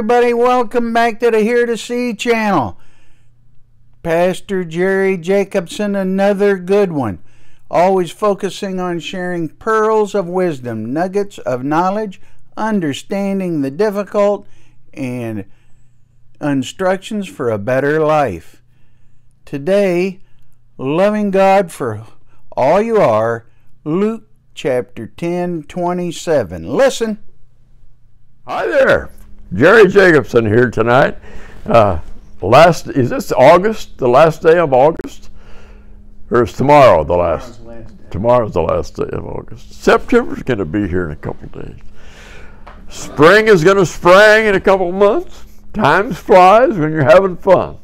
everybody. Welcome back to the Hear2See channel. Pastor Jerry Jacobson, another good one. Always focusing on sharing pearls of wisdom, nuggets of knowledge, understanding the difficult, and instructions for a better life. Today, loving God for all you are, Luke chapter 10, 27. Listen. Hi there, Jerry Jacobson here tonight. Uh, last is this August, the last day of August, or is tomorrow the last? Tomorrow's the last day of August. September's going to be here in a couple days. Spring is going to spring in a couple months. Time flies when you're having fun.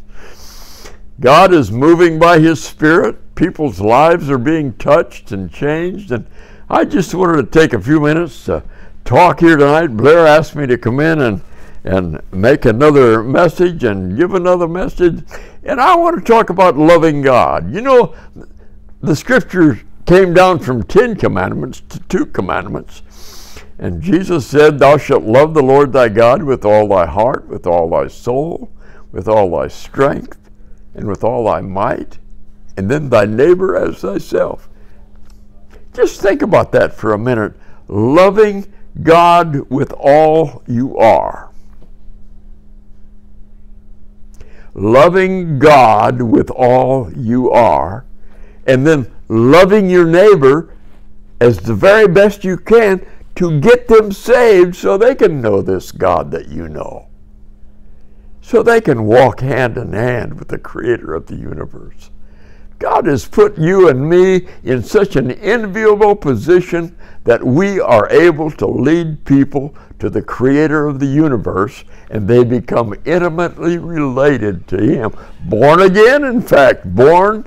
God is moving by His Spirit. People's lives are being touched and changed, and I just wanted to take a few minutes to talk here tonight. Blair asked me to come in and, and make another message and give another message. And I want to talk about loving God. You know, the scripture came down from 10 commandments to two commandments. And Jesus said, Thou shalt love the Lord thy God with all thy heart, with all thy soul, with all thy strength, and with all thy might, and then thy neighbor as thyself. Just think about that for a minute. Loving God with all you are. Loving God with all you are, and then loving your neighbor as the very best you can to get them saved so they can know this God that you know. So they can walk hand in hand with the creator of the universe. God has put you and me in such an enviable position that we are able to lead people to the creator of the universe and they become intimately related to him. Born again, in fact, born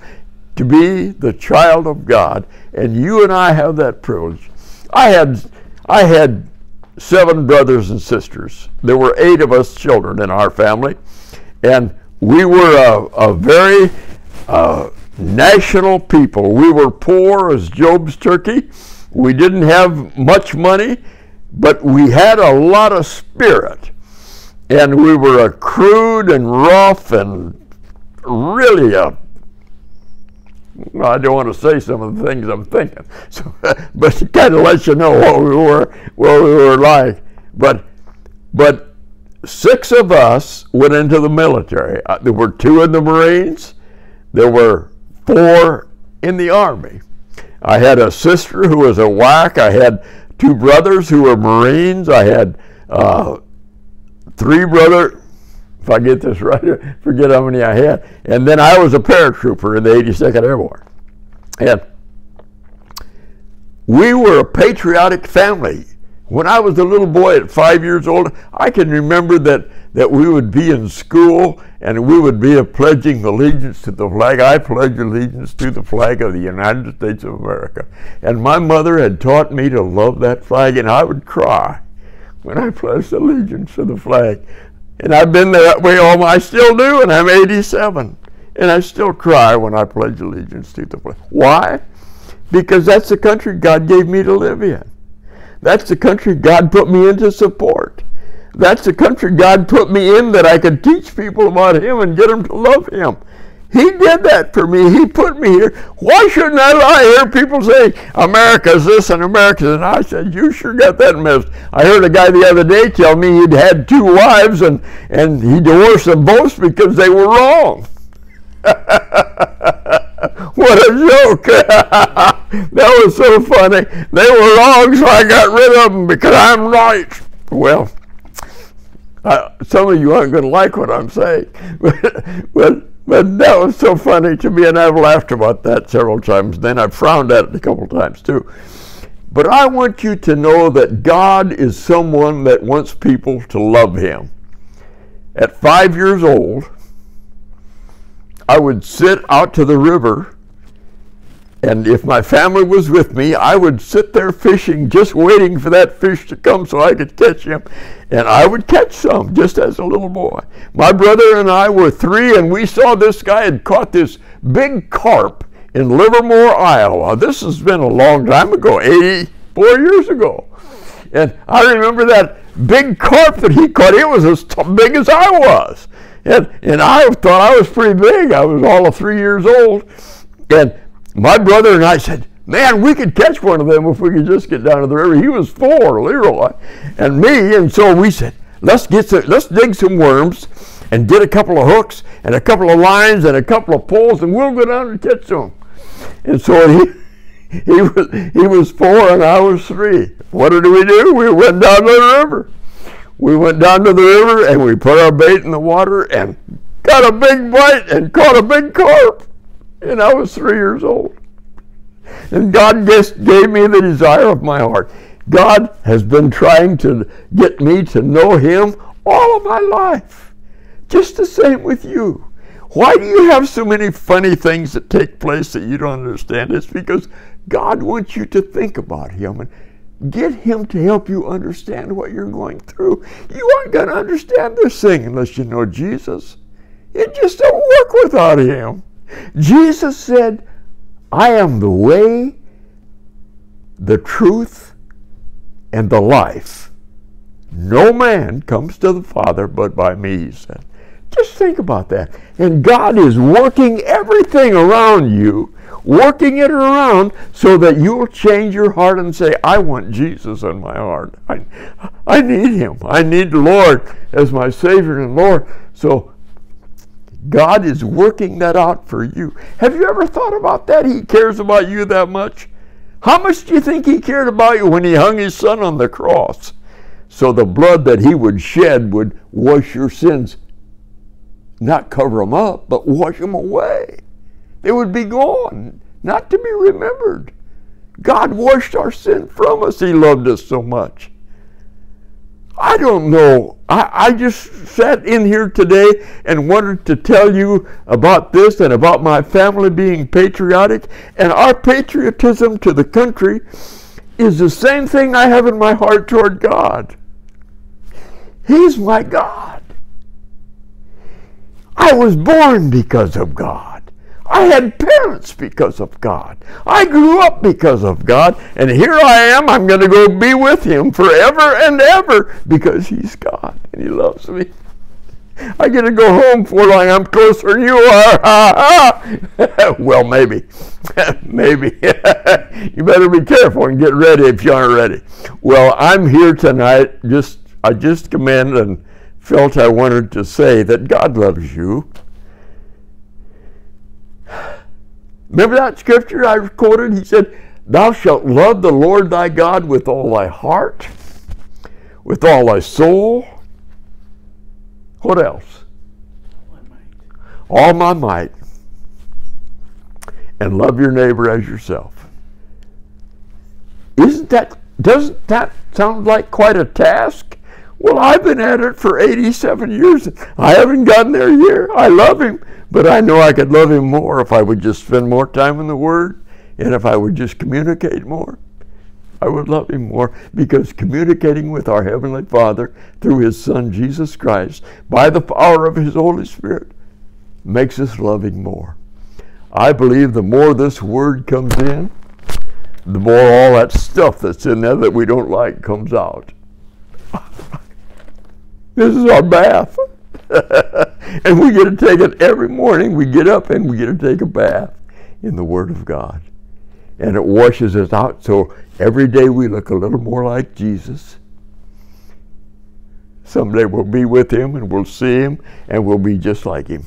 to be the child of God. And you and I have that privilege. I had, I had seven brothers and sisters. There were eight of us children in our family. And we were a, a very uh, national people. We were poor as Job's turkey. We didn't have much money, but we had a lot of spirit. And we were a crude and rough and really a well, I don't want to say some of the things I'm thinking, so, but it kind of lets you know what we were, what we were like. But, but six of us went into the military. Uh, there were two in the Marines. There were four in the Army. I had a sister who was a WAC. I had two brothers who were Marines. I had uh, three brother. If I get this right, forget how many I had. And then I was a paratrooper in the 82nd Airborne. And we were a patriotic family. When I was a little boy at five years old, I can remember that, that we would be in school and we would be pledging allegiance to the flag. I pledge allegiance to the flag of the United States of America. And my mother had taught me to love that flag, and I would cry when I pledged allegiance to the flag. And I've been that way all my, I still do, and I'm 87. And I still cry when I pledge allegiance to the flag. Why? Because that's the country God gave me to live in. That's the country God put me in to support. That's the country God put me in that I could teach people about Him and get them to love Him. He did that for me. He put me here. Why shouldn't I, I hear people say, America's this and America America's and I said, you sure got that missed. I heard a guy the other day tell me he'd had two wives and, and he divorced them both because they were wrong. what a joke. that was so funny. They were wrong, so I got rid of them because I'm right. Well, uh, some of you aren't going to like what I'm saying, but, but, that was so funny to me, and I've laughed about that several times. Then I've frowned at it a couple times too. But I want you to know that God is someone that wants people to love Him. At five years old, I would sit out to the river, and if my family was with me, I would sit there fishing, just waiting for that fish to come so I could catch him. And I would catch some just as a little boy. My brother and I were three, and we saw this guy had caught this big carp in Livermore, Iowa. This has been a long time ago, 84 years ago. And I remember that big carp that he caught. It was as big as I was. And, and I thought I was pretty big. I was all of three years old. And my brother and I said, man, we could catch one of them if we could just get down to the river. He was four, Leroy, and me. And so we said, let's get some, let's dig some worms and get a couple of hooks and a couple of lines and a couple of poles, and we'll go down and catch them. And so he, he was he was four and I was three. What did we do? We went down to the river. We went down to the river and we put our bait in the water and got a big bite and caught a big carp. And I was three years old. And God just gave me the desire of my heart. God has been trying to get me to know Him all of my life. Just the same with you. Why do you have so many funny things that take place that you don't understand? It's because God wants you to think about Him and get Him to help you understand what you're going through. You aren't going to understand this thing unless you know Jesus. It just don't work without Him. Jesus said, I am the way, the truth, and the life. No man comes to the Father but by me, he said. Just think about that. And God is working everything around you, working it around so that you'll change your heart and say, I want Jesus in my heart. I, I need Him. I need the Lord as my Savior and Lord. So God is working that out for you. Have you ever thought about that? He cares about you that much? How much do you think He cared about you when He hung His Son on the cross? So the blood that He would shed would wash your sins not cover them up, but wash them away. They would be gone, not to be remembered. God washed our sin from us. He loved us so much. I don't know. I, I just sat in here today and wanted to tell you about this and about my family being patriotic. And our patriotism to the country is the same thing I have in my heart toward God. He's my God. I was born because of God. I had parents because of God. I grew up because of God. And here I am. I'm going to go be with Him forever and ever because He's God and He loves me. I get to go home for long. I'm closer than you are. well, maybe. maybe. you better be careful and get ready if you aren't ready. Well, I'm here tonight. Just I just come in and felt I wanted to say that God loves you. Remember that scripture I quoted? He said, Thou shalt love the Lord thy God with all thy heart, with all thy soul. What else? All my might. And love your neighbor as yourself. Isn't that, doesn't that sound like quite a task? Well, I've been at it for 87 years. I haven't gotten there yet. I love him, but I know I could love him more if I would just spend more time in the Word and if I would just communicate more. I would love him more because communicating with our Heavenly Father through His Son Jesus Christ by the power of His Holy Spirit makes us loving more. I believe the more this Word comes in, the more all that stuff that's in there that we don't like comes out. This is our bath. and we get to take it every morning. We get up and we get to take a bath in the Word of God. And it washes us out so every day we look a little more like Jesus. Someday we'll be with Him and we'll see Him and we'll be just like Him.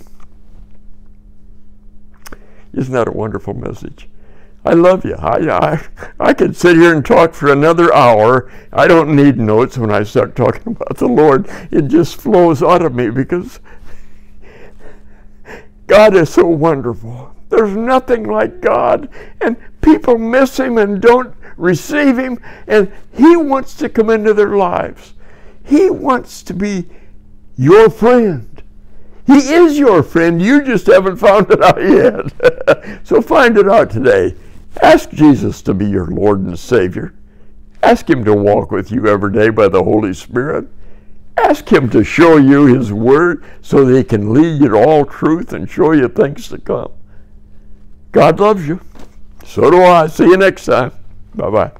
Isn't that a wonderful message? I love you. I, I, I could sit here and talk for another hour. I don't need notes when I start talking about the Lord. It just flows out of me because God is so wonderful. There's nothing like God. And people miss Him and don't receive Him. And He wants to come into their lives. He wants to be your friend. He is your friend. You just haven't found it out yet. so find it out today. Ask Jesus to be your Lord and Savior. Ask Him to walk with you every day by the Holy Spirit. Ask Him to show you His Word so that He can lead you to all truth and show you things to come. God loves you. So do I. See you next time. Bye bye.